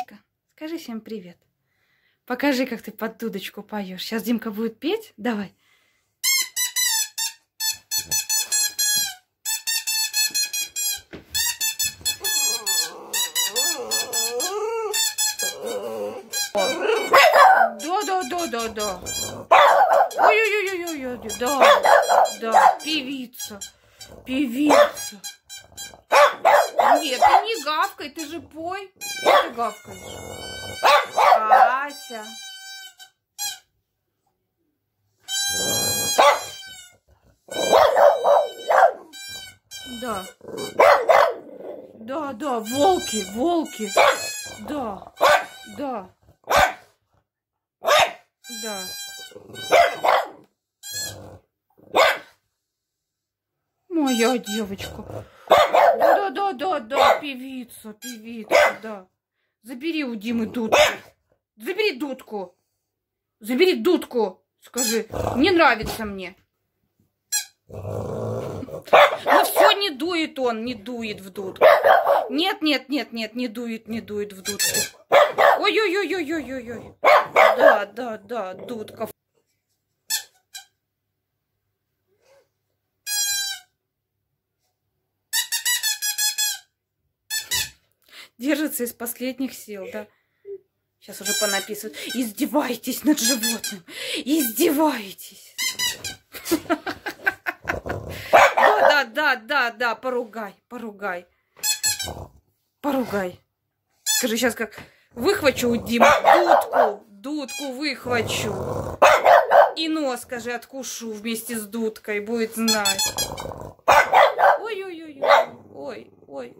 Димочка, скажи всем привет. Покажи, как ты под дудочку поешь. Сейчас Димка будет петь. Давай. Да, да, да, да, да. Ой-ой-ой-ой-ой, да, да, певица, певица. Нет, ты не гавкай, ты же пой. Что ты гавкаешь? Ася. Да. Да, да, волки, волки. Да, да. Да. Моя девочка. Да, да, да, да, певица, певица, да. Забери у Димы дудку. Забери дудку. Забери дудку. Скажи, не нравится мне. Ну все, не дует он, не дует в дудку. Нет, нет, нет, нет, не дует, не дует в дудку. Ой-ой-ой-ой-ой-ой. Да, да, да, дудка. Держится из последних сил, да. Сейчас уже понаписывают. Издевайтесь над животным. Издевайтесь. Да, да, да, да, да, поругай, поругай. Поругай. Скажи сейчас как выхвачу у Димы дудку, дудку выхвачу. И нос, скажи, откушу вместе с дудкой, будет знать. Ой-ой-ой, ой, ой.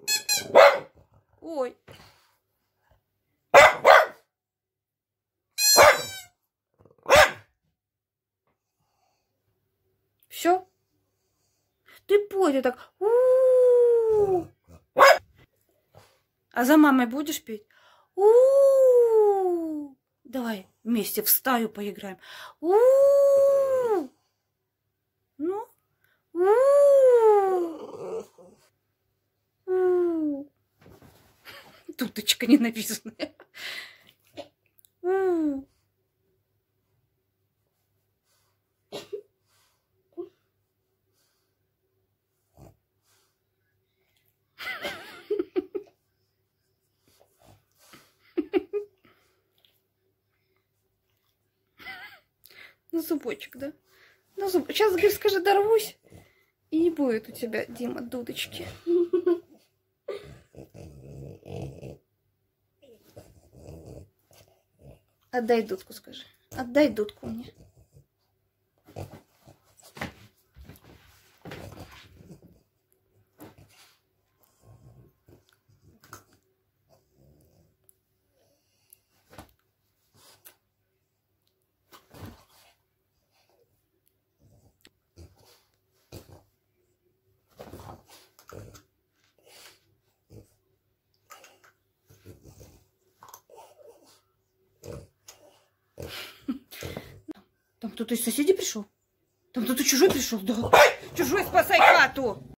Ой. Все? Ты пой, ты так. У -у -у. А за мамой будешь петь? У -у -у. Давай вместе в стаю поиграем. У -у -у. Ну? У -у -у. Туточка ненавистная. На зубочек, да? На зуб. Сейчас, говорит, скажи, дорвусь. И не будет у тебя, Дима, дудочки. Отдай дудку, скажи. Отдай дудку мне. Кто-то из соседей пришел? Там кто-то чужой пришел? Да. Чужой, спасай хату!